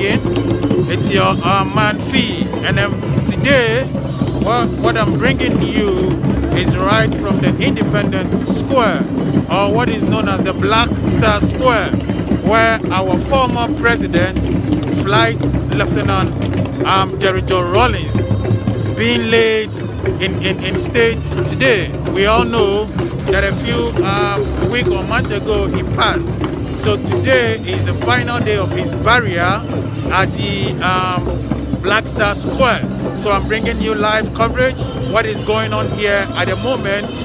again. It's your uh, man Fee, and um, today, what what I'm bringing you is right from the Independent Square, or what is known as the Black Star Square, where our former president, Flight Lieutenant um, Jerry John Rawlings, being laid in, in, in state today. We all know that a few um, week or month ago he passed. So today is the final day of his burial at the um, Black Star Square. So I'm bringing you live coverage, what is going on here at the moment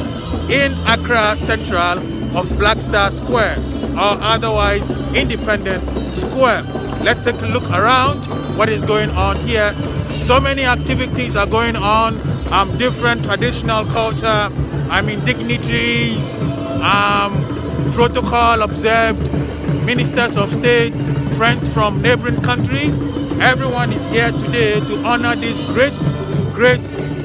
in Accra Central of Black Star Square or otherwise Independent Square. Let's take a look around what is going on here. So many activities are going on, um, different traditional culture, I mean dignitaries, um, protocol observed, ministers of state, friends from neighboring countries. Everyone is here today to honor this great, great,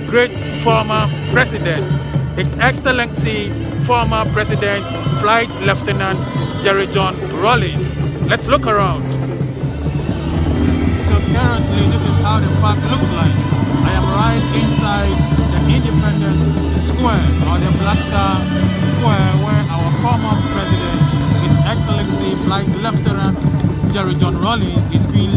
great former president, His Excellency former President Flight Lieutenant Jerry John Rawlings. Let's look around. So currently this is how the park looks like. I am right inside the Independence Square or the Black Star Square where our former president, His Excellency Flight Lieutenant Jerry John Rawlings is being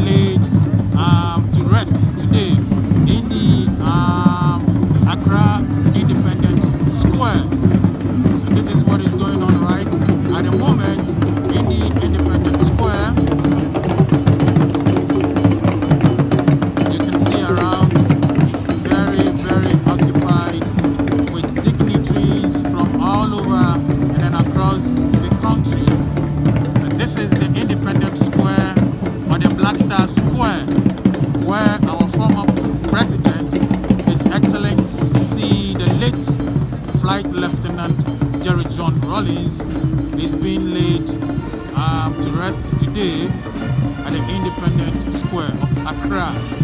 Accra.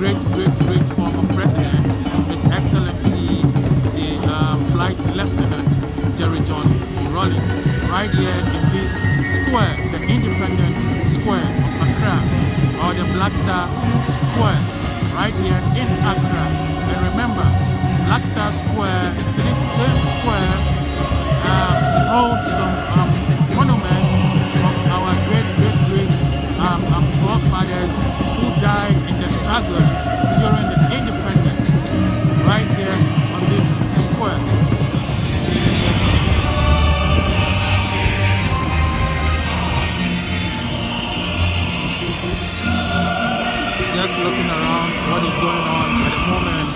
Great, great, great former president, His Excellency, the uh, Flight Lieutenant Jerry John Rawlings, right here in this square, the Independent Square of Accra, or the Black Star Square, right here in Accra. And remember, Black Star Square, this same square, what is going on at the moment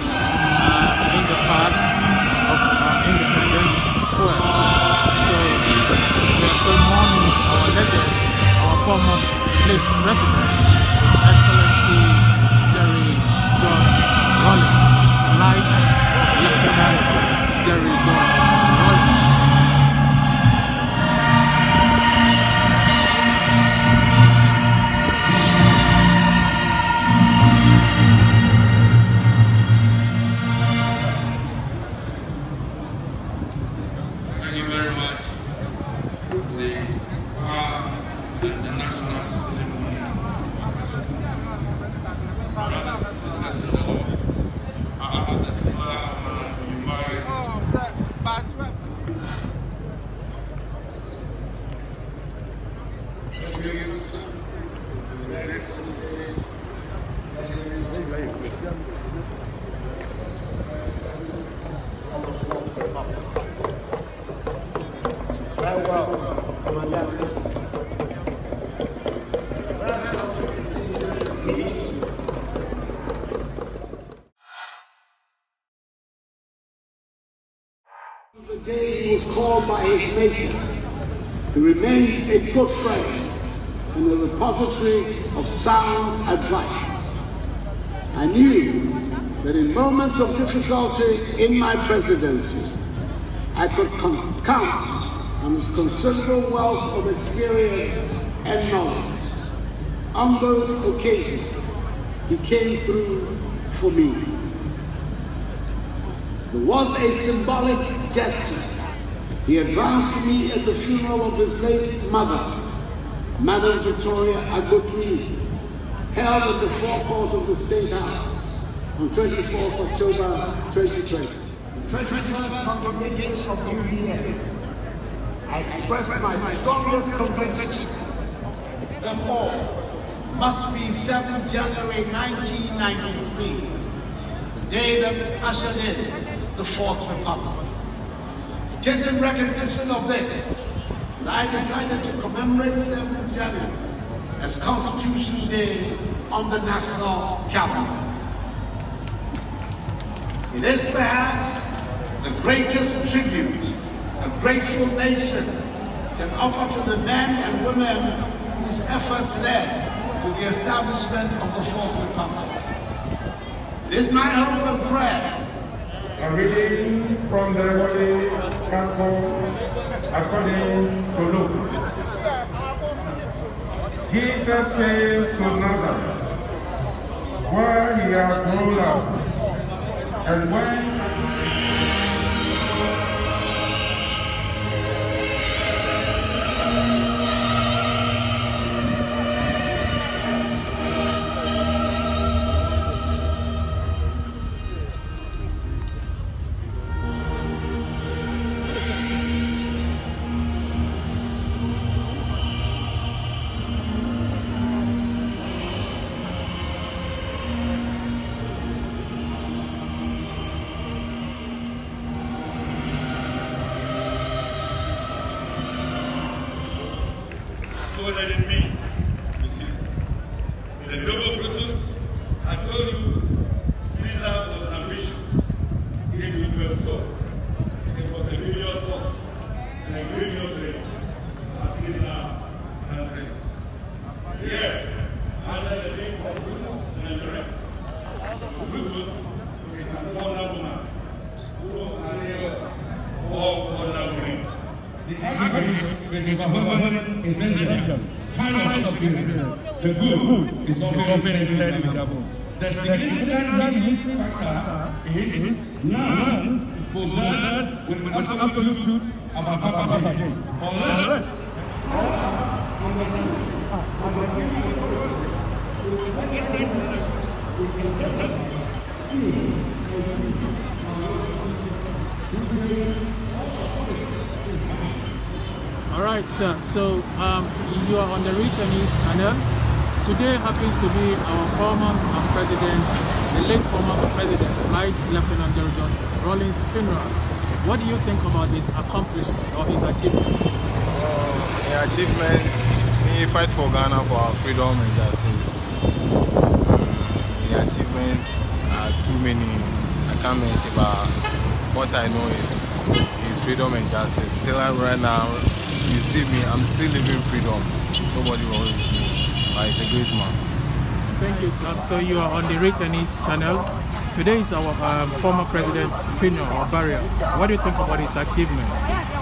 The day he was called by his maker, he remained a good friend and a repository of sound advice. I knew that in moments of difficulty in my presidency, I could count on his considerable wealth of experience and knowledge. On those occasions, he came through for me. There was a symbolic gesture. He advanced to me at the funeral of his late mother, Madam Victoria Agbotui, held at the forecourt of the State House on 24th October 2020. The 21st congregation of UBS, I express my strongest conviction them all must be 7 January 1993, the day that ushered in the Fourth Republic. It is in recognition of this that I decided to commemorate 7th January as Constitution Day on the national calendar. It is perhaps the greatest tribute a grateful nation can offer to the men and women whose efforts led to the establishment of the Fourth Republic. It is my hope and prayer a reading from the Holy Gospel according to Luke. Jesus came to Nazareth, where he had grown up, and when is often. The significant factor is none is possessed with an absolute truth about Papa. Unless All right, sir. So um, you are on the Returnees channel. Today happens to be our former um, president, the late former president, Flight Lieutenant Jerry John Rawlings' funeral. What do you think about his accomplishment or his achievement? Uh, the achievements, he fight for Ghana for our freedom and justice. The achievements are too many. I can't mention, but what I know is is freedom and justice. Still right now, you see me, I'm still living freedom. Nobody will me. But he's a great man. Thank you, sir. So you are on the Returnees channel. Today is our um, former president's funeral or burial. What do you think about his achievements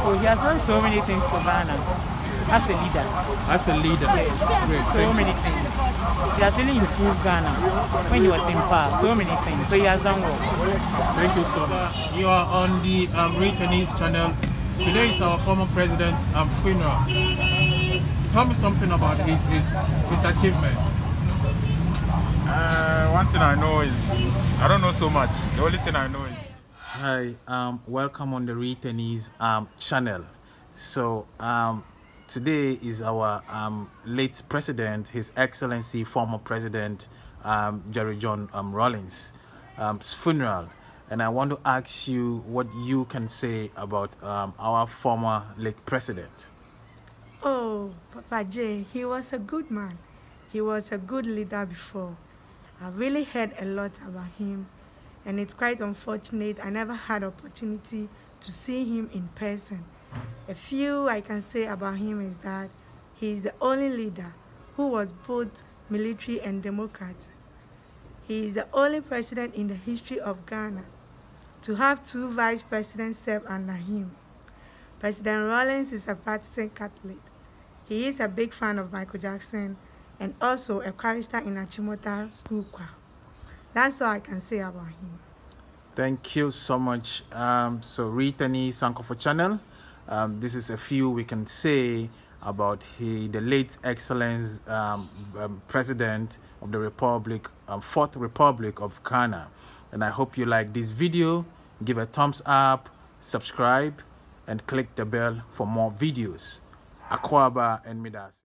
Oh, he has done so many things for Ghana as a leader. as a leader? Great. So Thank many things. He has really improved Ghana when he was in power. So many things. So he has done well. Thank you so much. You are on the um, Returnees channel. Today is our former president's um, funeral. Tell me something about his his, his achievements. Uh, one thing I know is I don't know so much. The only thing I know is Hi, um, welcome on the Returnees um, channel. So, um, today is our um, late president, His Excellency, former President um, Jerry John um, Rawlings' um, funeral. And I want to ask you what you can say about um, our former late president. Oh, Papa J, he was a good man. He was a good leader before. I really heard a lot about him, and it's quite unfortunate I never had opportunity to see him in person. A few I can say about him is that he is the only leader who was both military and democrat. He is the only president in the history of Ghana to have two vice presidents serve under him. President Rawlings is a practicing Catholic. He is a big fan of Michael Jackson and also a chorister in Achimota School Choir. That's all I can say about him. Thank you so much. Um, so, Returnees Sankofa channel. Um, this is a few we can say about he, the late excellence um, um, president of the Republic, um, Fourth Republic of Ghana. And I hope you like this video. Give a thumbs up, subscribe, and click the bell for more videos. Akwaba and Midas.